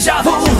下风。